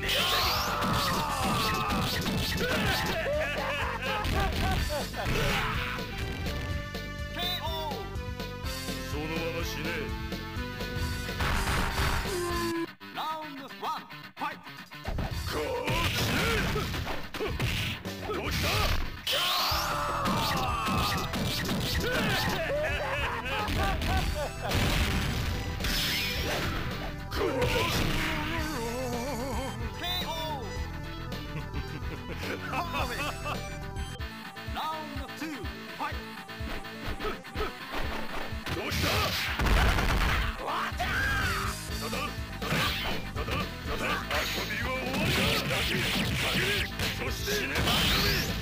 そのまま死ね死ねば組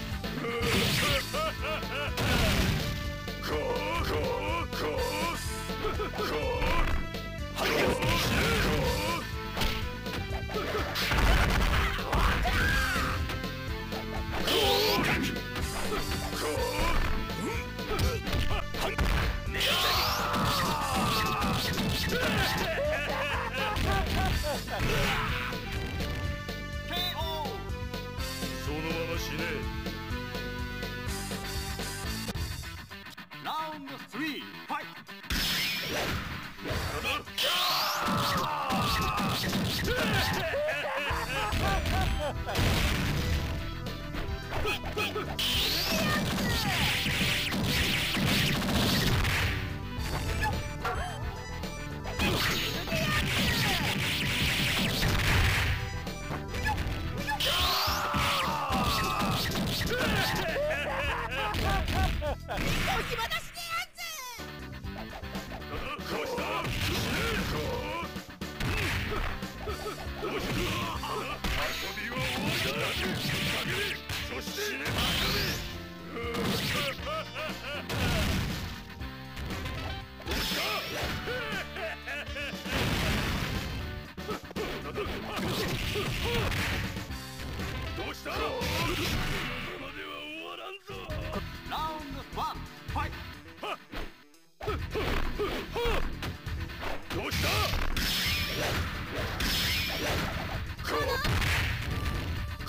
ねラウンド3ファイトやっお暇だし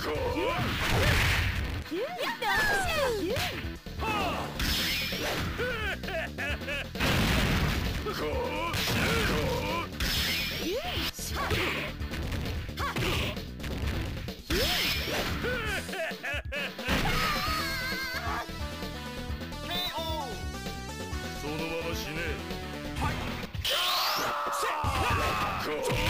そのまま死ね。はい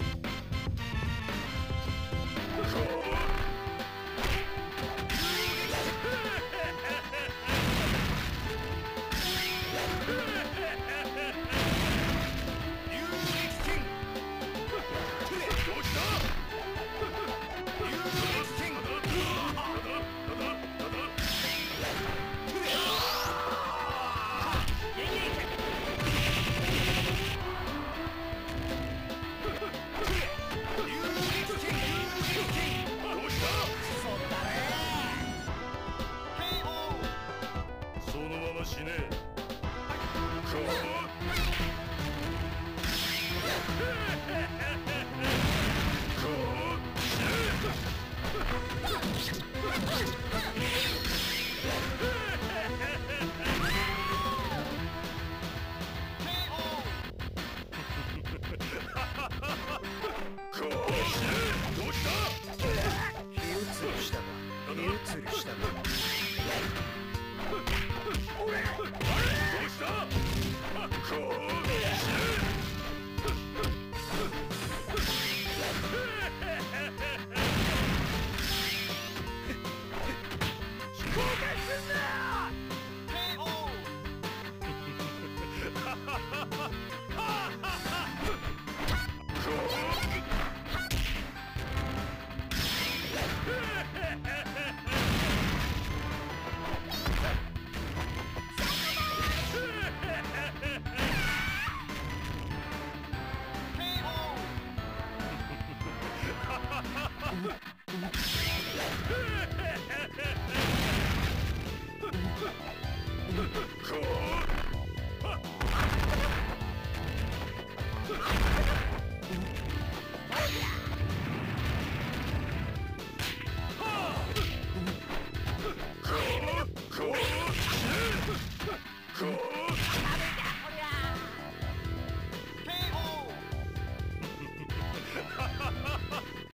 Ah! こ う